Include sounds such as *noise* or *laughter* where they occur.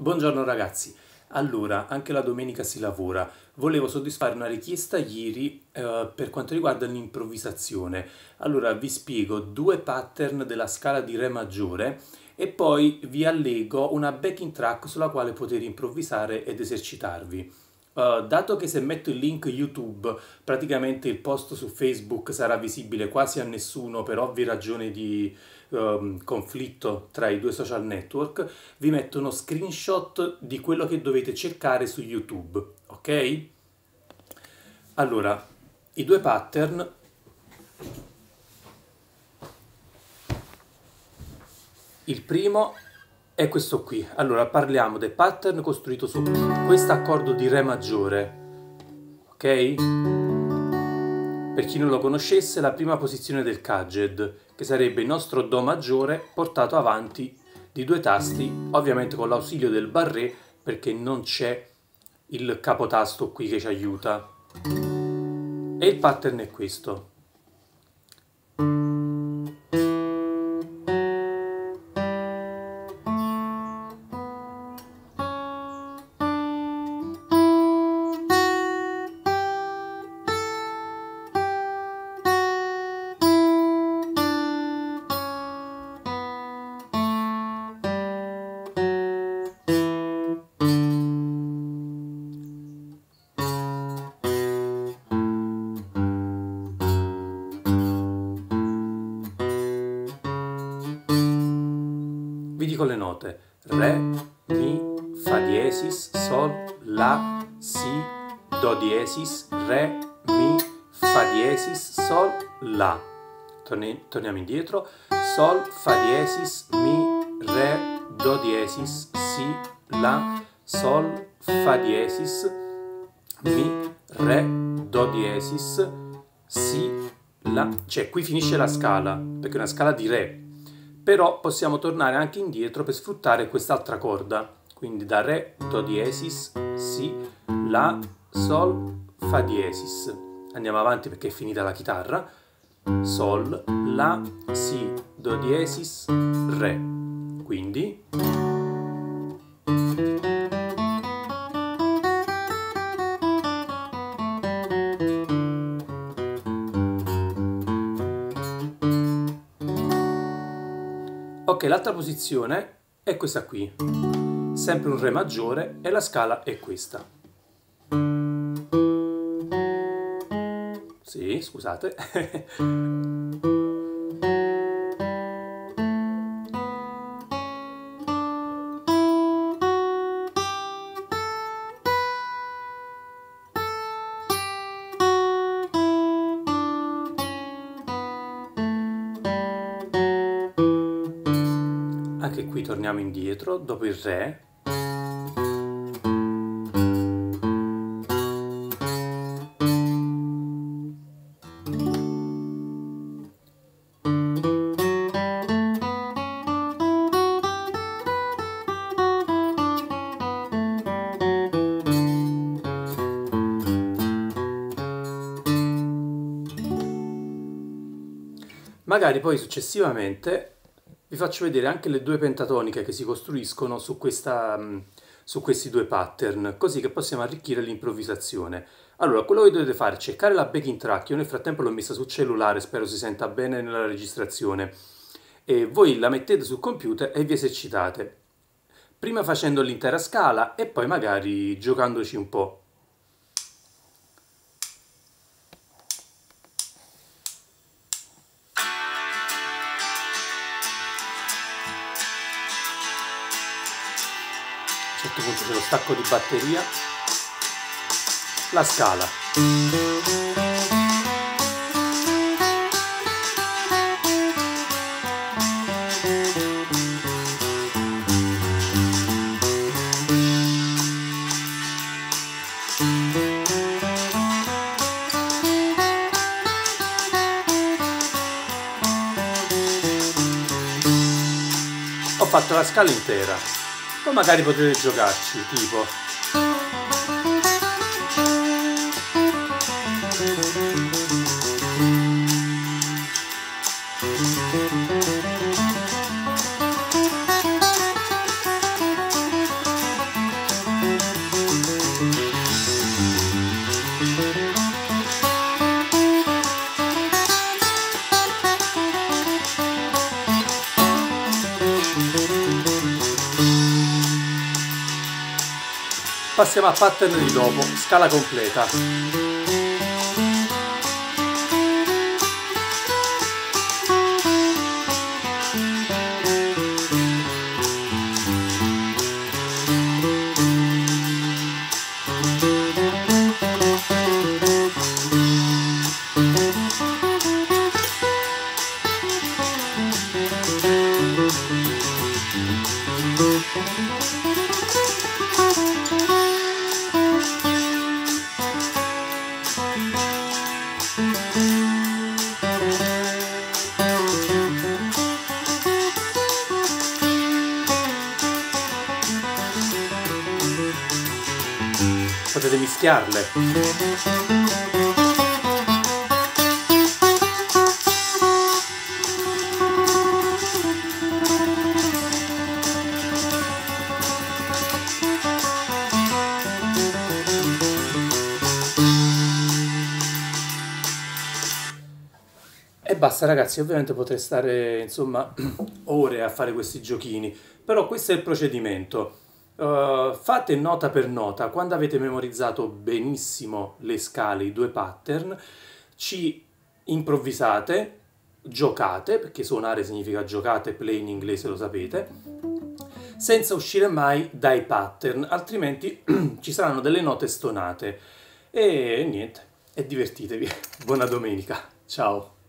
Buongiorno ragazzi, allora anche la domenica si lavora. Volevo soddisfare una richiesta ieri eh, per quanto riguarda l'improvvisazione. Allora vi spiego due pattern della scala di Re maggiore e poi vi allego una backing track sulla quale poter improvvisare ed esercitarvi. Uh, dato che se metto il link YouTube praticamente il post su Facebook sarà visibile quasi a nessuno per ovvie ragioni di um, conflitto tra i due social network, vi metto uno screenshot di quello che dovete cercare su YouTube, ok? Allora, i due pattern il primo è questo qui. Allora parliamo del pattern costruito su questo accordo di Re maggiore, ok? Per chi non lo conoscesse, la prima posizione del Caged, che sarebbe il nostro Do maggiore portato avanti di due tasti, ovviamente con l'ausilio del barré, perché non c'è il capotasto qui che ci aiuta. E il pattern è questo. Dico le note. Re, Mi, Fa diesis, Sol, La, Si, Do diesis, Re, Mi, Fa diesis, Sol, La. Torni, torniamo indietro. Sol, Fa diesis, Mi, Re, Do diesis, Si, La, Sol, Fa diesis, Mi, Re, Do diesis, Si, La. Cioè qui finisce la scala, perché è una scala di Re però possiamo tornare anche indietro per sfruttare quest'altra corda. Quindi da Re, Do diesis, Si, La, Sol, Fa diesis. Andiamo avanti perché è finita la chitarra. Sol, La, Si, Do diesis, Re. Quindi Ok, l'altra posizione è questa qui, sempre un Re maggiore e la scala è questa. Sì, scusate. *laughs* anche qui torniamo indietro dopo il Re. Magari poi successivamente vi faccio vedere anche le due pentatoniche che si costruiscono su, questa, mm, su questi due pattern, così che possiamo arricchire l'improvvisazione. Allora, quello che dovete fare è cercare la backing track, io nel frattempo l'ho messa sul cellulare, spero si senta bene nella registrazione, e voi la mettete sul computer e vi esercitate, prima facendo l'intera scala e poi magari giocandoci un po'. Certo punto c'è lo stacco di batteria. La scala. Ho fatto la scala intera o magari potete giocarci tipo passiamo a pattern di dopo, scala completa. Potete mischiarle. Basta ragazzi, ovviamente potrei stare insomma *clears throat* ore a fare questi giochini, però questo è il procedimento. Uh, fate nota per nota, quando avete memorizzato benissimo le scale, i due pattern, ci improvvisate, giocate, perché suonare significa giocate, play in inglese lo sapete, senza uscire mai dai pattern, altrimenti *clears throat* ci saranno delle note stonate. E niente, e divertitevi. *laughs* Buona domenica, ciao!